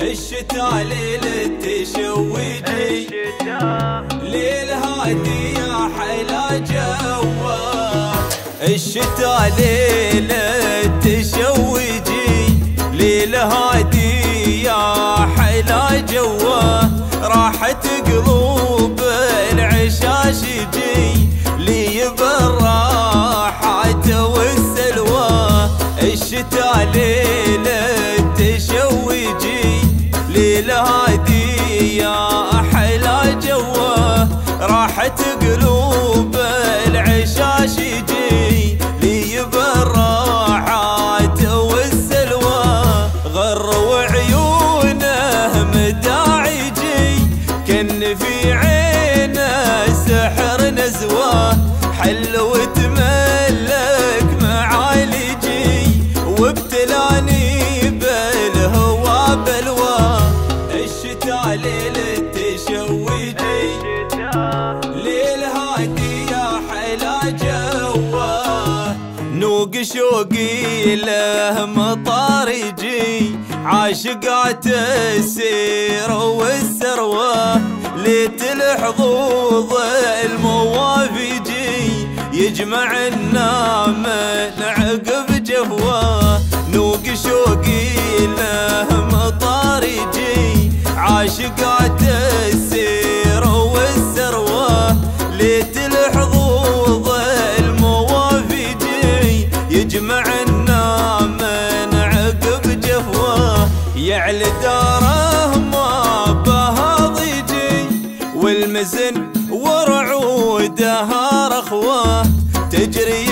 الشتاء ليل تشويجي ليل هادي يا حلا جوا الشتاء ليل تشويجي ليل هادي يا حلا جوا راحت قلوب العشاش يجي لي بالراحة والسلوى. الشتاء ليل تشويجي هادي يا أحلى جوا راحت قلوب العشاش يجي لي بالراحات والسلوى. غر وعيونه مداعجي كن في عينه سحر نزوة. حل يا حلا جوا. نوق شوقي له مطارجي عاشقات السير والسروة ليت الحظوظ الموافجي يجمع النام عقب جفوة نوق شوقي له مطارجي عاشقات يعلى داره ما بها ضيجي والمزن ورعودها رخوة تجري